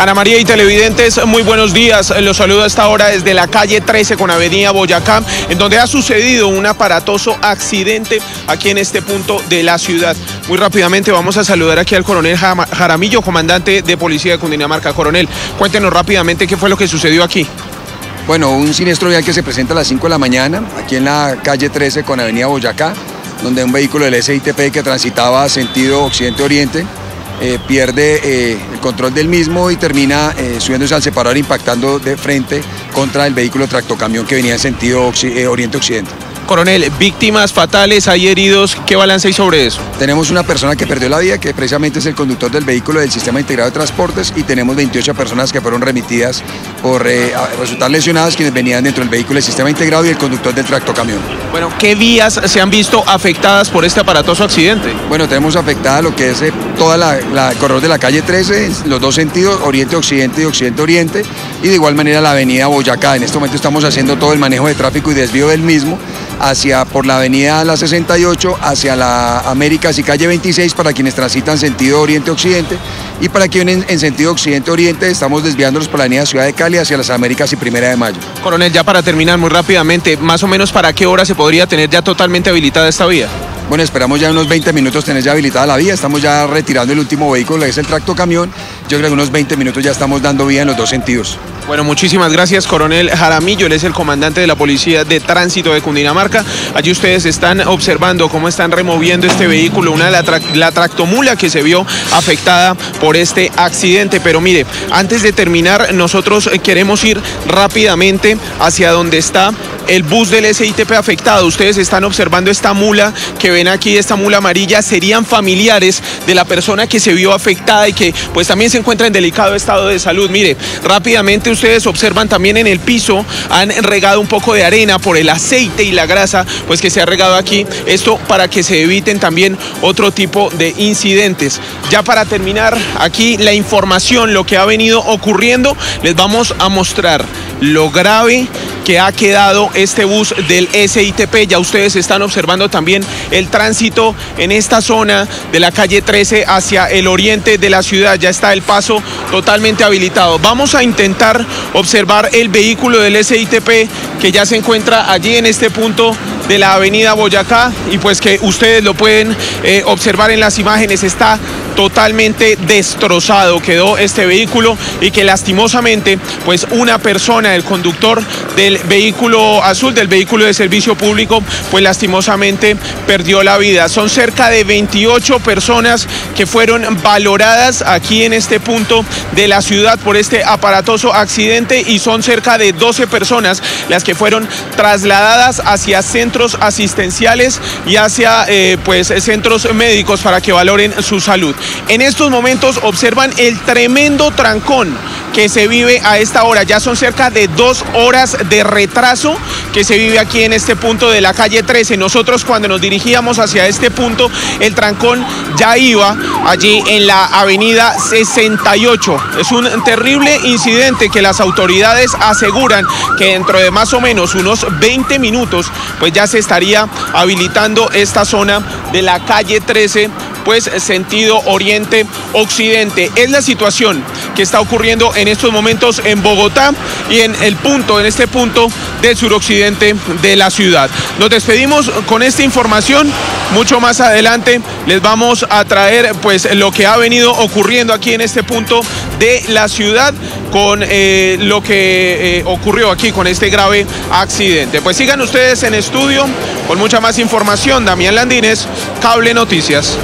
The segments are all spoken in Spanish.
Ana María y televidentes, muy buenos días. Los saludo a esta hora desde la calle 13 con Avenida Boyacá, en donde ha sucedido un aparatoso accidente aquí en este punto de la ciudad. Muy rápidamente vamos a saludar aquí al coronel Jaramillo, comandante de Policía de Cundinamarca. Coronel, cuéntenos rápidamente qué fue lo que sucedió aquí. Bueno, un siniestro vial que se presenta a las 5 de la mañana, aquí en la calle 13 con Avenida Boyacá, donde un vehículo del SITP que transitaba sentido occidente-oriente eh, pierde eh, el control del mismo y termina eh, subiéndose al separador impactando de frente contra el vehículo tractocamión que venía en sentido oriente-occidente. Coronel, víctimas fatales, hay heridos, ¿qué balance hay sobre eso? Tenemos una persona que perdió la vida, que precisamente es el conductor del vehículo del Sistema Integrado de Transportes, y tenemos 28 personas que fueron remitidas por eh, resultar lesionadas, quienes venían dentro del vehículo del Sistema Integrado y el conductor del tractocamión. Bueno, ¿qué vías se han visto afectadas por este aparatoso accidente? Bueno, tenemos afectada lo que es eh, toda la, la corredor de la calle 13, los dos sentidos, oriente-occidente y occidente-oriente, y de igual manera la avenida Boyacá. En este momento estamos haciendo todo el manejo de tráfico y desvío del mismo hacia por la avenida La 68, hacia la Américas y calle 26 para quienes transitan sentido oriente-occidente y para quienes en sentido occidente-oriente estamos desviándolos por la avenida Ciudad de Cali hacia las Américas y Primera de Mayo. Coronel, ya para terminar muy rápidamente, más o menos para qué hora se podría tener ya totalmente habilitada esta vía? Bueno, esperamos ya unos 20 minutos tener ya habilitada la vía, estamos ya retirando el último vehículo, que es el tracto camión, yo creo que unos 20 minutos ya estamos dando vía en los dos sentidos. Bueno, muchísimas gracias, coronel Jaramillo. Él es el comandante de la Policía de Tránsito de Cundinamarca. Allí ustedes están observando cómo están removiendo este vehículo, una la, la tractomula que se vio afectada por este accidente. Pero mire, antes de terminar, nosotros queremos ir rápidamente hacia donde está el bus del SITP afectado. Ustedes están observando esta mula que ven aquí, esta mula amarilla, serían familiares de la persona que se vio afectada y que pues también se encuentra en delicado estado de salud. Mire, rápidamente ustedes observan también en el piso, han regado un poco de arena por el aceite y la grasa, pues que se ha regado aquí. Esto para que se eviten también otro tipo de incidentes. Ya para terminar aquí la información, lo que ha venido ocurriendo, les vamos a mostrar lo grave que ha quedado este bus del SITP. Ya ustedes están observando también el tránsito en esta zona de la calle 13 hacia el oriente de la ciudad. Ya está el paso totalmente habilitado. Vamos a intentar observar el vehículo del SITP que ya se encuentra allí en este punto de la avenida Boyacá y pues que ustedes lo pueden eh, observar en las imágenes. Está totalmente destrozado quedó este vehículo y que lastimosamente pues una persona, el conductor del vehículo azul, del vehículo de servicio público, pues lastimosamente perdió la vida. Son cerca de 28 personas que fueron valoradas aquí en este punto de la ciudad por este aparatoso accidente y son cerca de 12 personas las que fueron trasladadas hacia centros asistenciales y hacia eh, pues centros médicos para que valoren su salud. En estos momentos observan el tremendo trancón que se vive a esta hora. Ya son cerca de dos horas de retraso que se vive aquí en este punto de la calle 13. Nosotros cuando nos dirigíamos hacia este punto, el trancón ya iba allí en la avenida 68. Es un terrible incidente que las autoridades aseguran que dentro de más o menos unos 20 minutos, pues ya se estaría habilitando esta zona de la calle 13 pues sentido oriente-occidente. Es la situación que está ocurriendo en estos momentos en Bogotá y en el punto, en este punto del suroccidente de la ciudad. Nos despedimos con esta información. Mucho más adelante les vamos a traer pues lo que ha venido ocurriendo aquí en este punto de la ciudad con eh, lo que eh, ocurrió aquí con este grave accidente. Pues sigan ustedes en estudio con mucha más información. Damián Landines, Cable Noticias.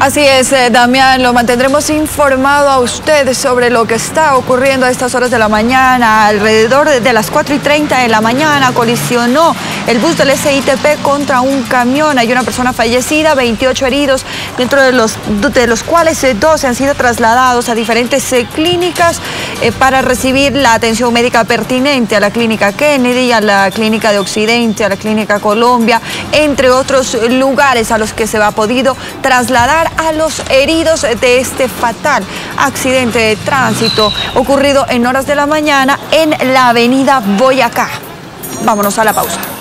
Así es, eh, Damián, lo mantendremos informado a ustedes sobre lo que está ocurriendo a estas horas de la mañana. Alrededor de las 4 y 30 de la mañana colisionó el bus del SITP contra un camión. Hay una persona fallecida, 28 heridos, dentro de los, de los cuales 12 han sido trasladados a diferentes eh, clínicas eh, para recibir la atención médica pertinente a la clínica Kennedy, a la clínica de Occidente, a la clínica Colombia, entre otros lugares a los que se ha podido trasladar a los heridos de este fatal accidente de tránsito ocurrido en horas de la mañana en la avenida Boyacá. Vámonos a la pausa.